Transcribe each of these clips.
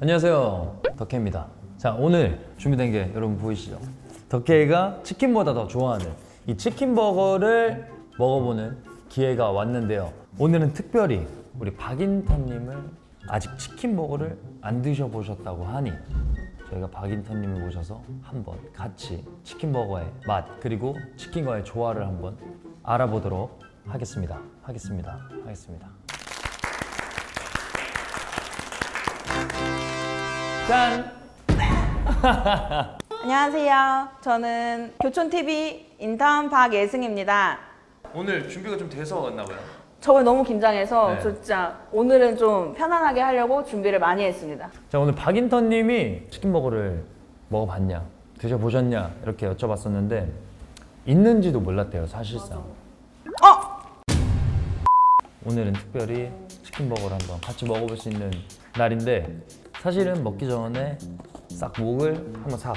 안녕하세요. 덕혜입니다. 자 오늘 준비된 게 여러분 보이시죠? 덕혜가 치킨보다 더 좋아하는 이 치킨버거를 먹어보는 기회가 왔는데요. 오늘은 특별히 우리 박인턴님을 아직 치킨버거를 안 드셔보셨다고 하니 저희가 박인턴님을 모셔서 한번 같이 치킨버거의 맛 그리고 치킨과의 조화를 한번 알아보도록 하겠습니다. 하겠습니다. 하겠습니다 짠! 안녕하세요. 저는 교촌TV 인턴 박예승입니다. 오늘 준비가 좀 돼서 왔나 봐요. 저 오늘 너무 긴장해서 네. 저 진짜 오늘은 좀 편안하게 하려고 준비를 많이 했습니다. 자 오늘 박인턴님이 치킨버거를 먹어봤냐, 드셔보셨냐 이렇게 여쭤봤었는데 있는지도 몰랐대요 사실상. 어! 오늘은 특별히 치킨버거를 한번 같이 먹어볼 수 있는 날인데 사실은 먹기 전에 싹 목을 한번 싹,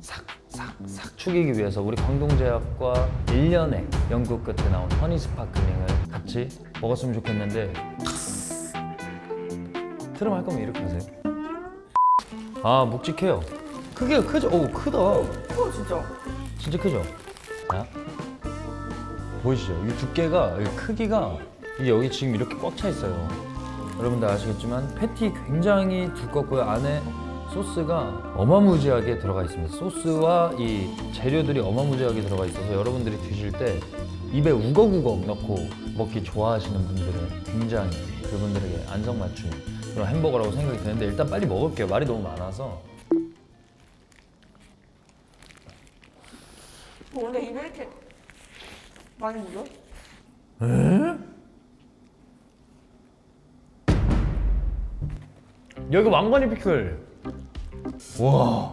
싹, 싹, 싹 축이기 위해서 우리 광동제약과 1년의 연구 끝에 나온 허니 스파클링을 같이 먹었으면 좋겠는데 트림 할 거면 이렇게 하세요. 아 묵직해요. 크기가 크죠? 오 크다. 어 진짜. 진짜 크죠? 자, 보이시죠? 이 두께가, 이 크기가 이게 여기 지금 이렇게 꽉 차 있어요. 여러분들 아시겠지만 패티 굉장히 두껍고요. 안에 소스가 어마무지하게 들어가 있습니다. 소스와 이 재료들이 어마무지하게 들어가 있어서 여러분들이 드실 때 입에 우걱우걱 넣고 먹기 좋아하시는 분들은 굉장히 그분들에게 안성맞춤 그런 햄버거라고 생각이 드는데 일단 빨리 먹을게요. 말이 너무 많아서 원래 입에 이렇게 많이 묻어? 여기 왕건이 피클. 와,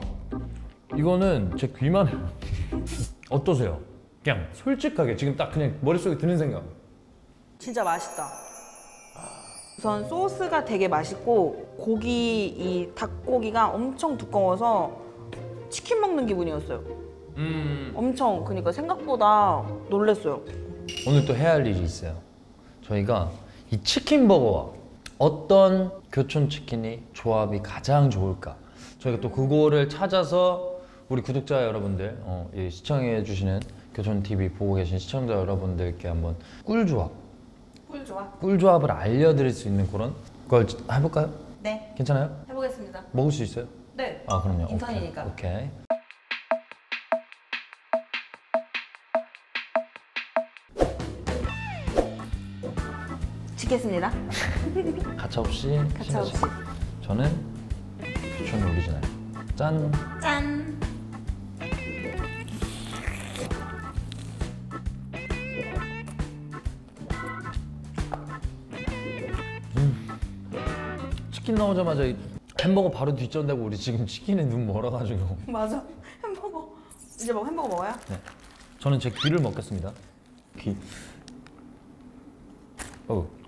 이거는 제 귀만. 어떠세요? 그냥 솔직하게 지금 딱 그냥 머릿속에 드는 생각. 진짜 맛있다. 우선 소스가 되게 맛있고 고기 이 닭고기가 엄청 두꺼워서 치킨 먹는 기분이었어요. 음. 엄청 그러니까 생각보다 놀랬어요. 오늘 또 해야 할 일이 있어요. 저희가 이 치킨 버거와 어떤 교촌 치킨이 조합이 가장 좋을까? 저희가 또 그거를 찾아서 우리 구독자 여러분들, 어, 이 시청해 주시는 교촌 TV 보고 계신 시청자 여러분들께 한번 꿀 조합, 꿀 좋아. 꿀 조합을 알려드릴 수 있는 그런 걸 해볼까요? 네, 괜찮아요? 해보겠습니다. 먹을 수 있어요? 네. 아 그럼요. 오케이. 인턴이니까. 오케이. 찍겠습니다. 가차 없이. 가차 없이. 저는 교촌 오리지널. 짠. 짠. 치킨 나오자마자 이 햄버거 바로 뒷전되고 우리 지금 치킨에 눈 멀어가지고. 맞아. 햄버거. 이제 뭐 햄버거 먹어요? 네. 저는 제 귀를 먹겠습니다. 귀. 어.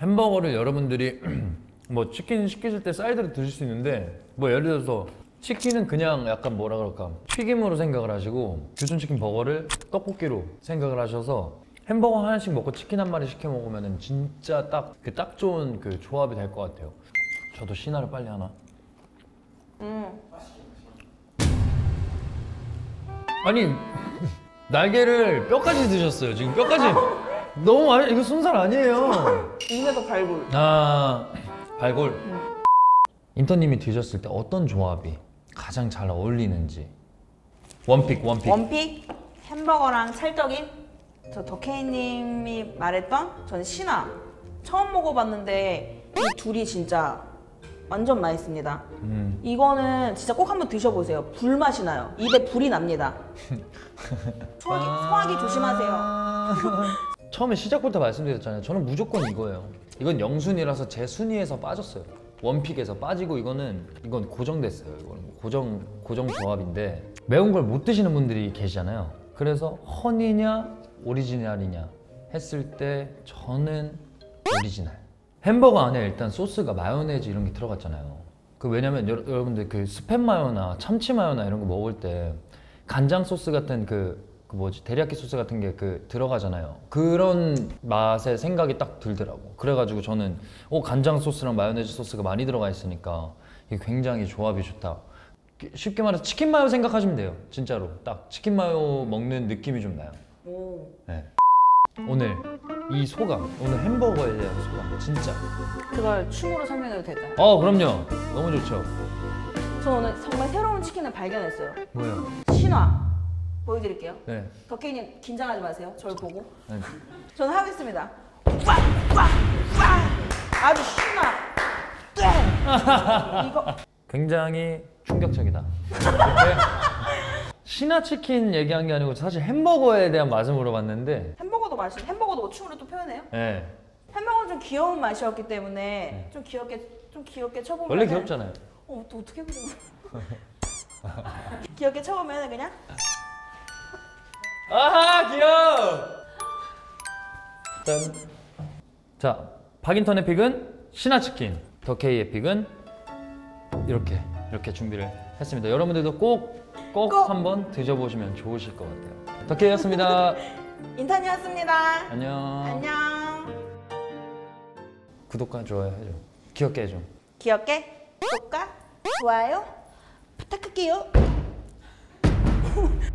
햄버거를 여러분들이 뭐 치킨 시키실 때 사이드로 드실 수 있는데 뭐 예를 들어서 치킨은 그냥 약간 뭐라 그럴까 튀김으로 생각을 하시고 교촌 치킨 버거를 떡볶이로 생각을 하셔서 햄버거 하나씩 먹고 치킨 한 마리 시켜 먹으면 진짜 딱 그 딱 좋은 그 조합이 될 것 같아요. 저도 신화를 빨리 하나. 음. 아니 날개를 뼈까지 드셨어요. 지금 뼈까지 너무 많이 이거 순살 아니에요. 입에서 발굴. 아 발골. 인턴님이 드셨을 때 어떤 조합이 가장 잘 어울리는지 원픽 원픽. 원픽 햄버거랑 찰떡인 저 덕혜님이 말했던 전 신화 처음 먹어봤는데 이 둘이 진짜 완전 맛있습니다. 음. 이거는 진짜 꼭 한번 드셔보세요. 불 맛이 나요. 입에 불이 납니다. 소화기, 소화기 조심하세요. 처음에 시작부터 말씀드렸잖아요. 저는 무조건 이거예요. 이건 영순이라서 제 순위에서 빠졌어요. 원픽에서 빠지고 이거는 이건 고정됐어요. 이거는 고정 고정 조합인데 매운 걸 못 드시는 분들이 계시잖아요. 그래서 허니냐 오리지널이냐 했을 때 저는 오리지널. 햄버거 안에 일단 소스가 마요네즈 이런 게 들어갔잖아요. 그 왜냐면 여러, 여러분들 그 스팸 마요나 참치 마요나 이런 거 먹을 때 간장 소스 같은 그 그 뭐지 데리야끼 소스 같은 게 그 들어가잖아요. 그런 맛의 생각이 딱 들더라고. 그래가지고 저는 어 간장 소스랑 마요네즈 소스가 많이 들어가 있으니까 이게 굉장히 조합이 좋다. 쉽게 말해서 치킨 마요 생각하시면 돼요. 진짜로 딱 치킨 마요 먹는 느낌이 좀 나요. 오. 네. 오늘 이 소감, 오늘 햄버거에 대한 소감 진짜. 그걸 춤으로 설명해도 될까요? 어 그럼요. 너무 좋죠. 저 오늘 정말 새로운 치킨을 발견했어요. 뭐예요? 신화. 보여드릴게요. 네. 덕혜님 긴장하지 마세요. 저를 보고. 네. 저는 하겠습니다. 아주. 네. 이거 굉장히 충격적이다. 이렇게 신화 치킨 얘기한 게 아니고 사실 햄버거에 대한 맛을 물어봤는데, 햄버거도 맛이 햄버거도 뭐 춤으로 또 표현해요? 예. 햄버거는 좀 귀여운 맛이었기 때문에 좀 귀엽게 좀 귀엽게 쳐보면 원래 귀엽잖아요. 어, 또 어떻게 그려? 귀엽게 쳐보면 그냥 아하 귀여워. 짠. 자, 박인턴의 픽은 신화 치킨, 더케이의 픽은 이렇게 이렇게 준비를 했습니다. 여러분들도 꼭꼭 꼭! 한번 드셔보시면 좋으실 것 같아요. 더케이였습니다. 인턴이었습니다. 안녕. 안녕. 구독과 좋아요 해줘. 귀엽게 해줘. 귀엽게 구독과 좋아요 부탁할게요.